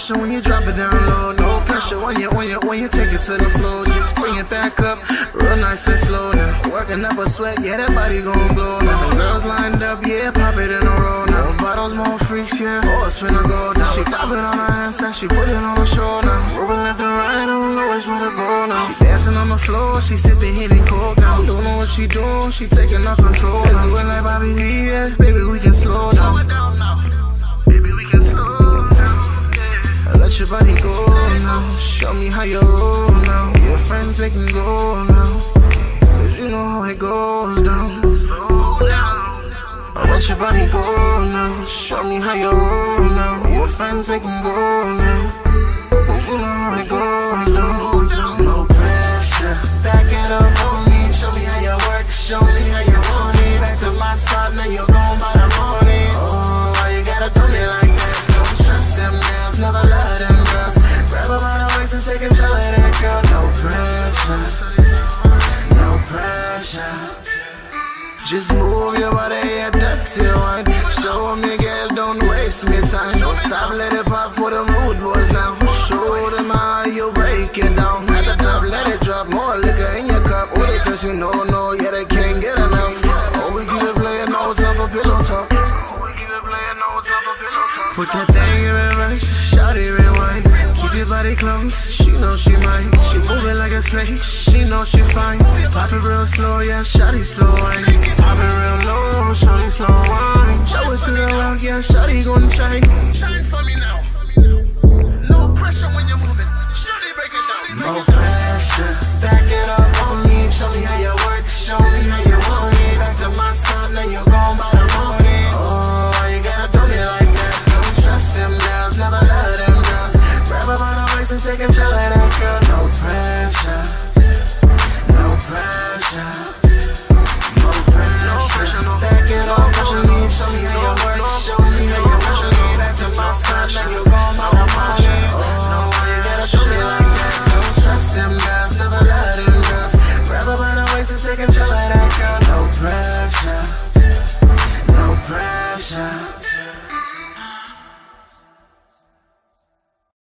pressure when you drop it down low. No pressure when you when you when you take it to the floor. Just bring it back up, real nice and slow now. Working up a sweat, yeah, that body gon' blow. Now the girls lined up, yeah, pop it in a row. Now bottles more freaks, yeah. Oh, it's finna go down. She pop it on her handstand, she put it on her shoulder. Moving left and right, I don't know which way to go now. She dancing on the floor, she sipping hitting coke now. Don't know what she doing, she taking off control. Let's do it like Bobby V, yeah. Baby, we can slow down. Now. Show me how you roll now. Your friends they can go now. Cause you know how it goes down. Down. Let your body go now. Show me how you roll now. Your friends they can go now. Cause you know how it goes pressure. No pressure. Just move your body at that till one. Show me, girl, don't waste me time. Don't stop, let it pop for the mood boys now. Show them how you break it down. At the top, let it drop. More liquor in your cup. With it, cause you know, no, yeah, they can't get enough. Oh, we keep it playing, no time for pillow talk. Oh, we keep it playing, no time for pillow talk. Put that thing in close, she know she mine. She moving like a snake, she know she fine. Pop it real slow, yeah, shawty slow wine. Pop it real low, shawty slow wine. Show it to the rock, yeah, shawty gon' shine. Just a second till I don't feel no pressure. No pressure. No pressure. No it all, pressure. No, show me how you work. Show me how you work. Get back to my spot, let you go, my money. No one gotta show me like. Don't trust them guys, never love them girls. Grab up on take a chill at that girl. No pressure. No pressure.